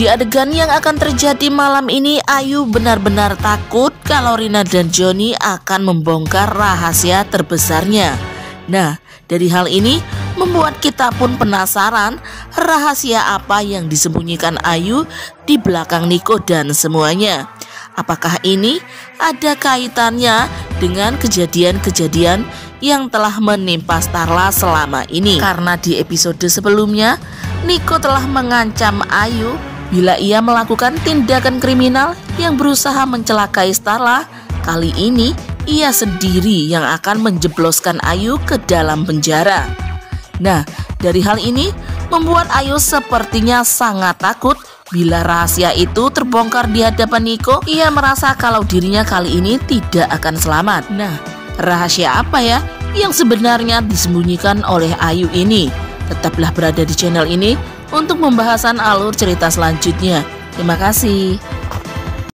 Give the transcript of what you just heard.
Di adegan yang akan terjadi malam ini, Ayu benar-benar takut kalau Rina dan Joni akan membongkar rahasia terbesarnya. Nah, dari hal ini membuat kita pun penasaran rahasia apa yang disembunyikan Ayu di belakang Niko dan semuanya. Apakah ini ada kaitannya dengan kejadian-kejadian yang telah menimpa Starla selama ini? Karena di episode sebelumnya, Niko telah mengancam Ayu bila ia melakukan tindakan kriminal yang berusaha mencelakai Starla. Kali ini ia sendiri yang akan menjebloskan Ayu ke dalam penjara. Nah, dari hal ini membuat Ayu sepertinya sangat takut Bila rahasia itu terbongkar di hadapan Niko, ia merasa kalau dirinya kali ini tidak akan selamat. Nah, rahasia apa ya yang sebenarnya disembunyikan oleh Ayu ini? Tetaplah berada di channel ini untuk pembahasan alur cerita selanjutnya. Terima kasih.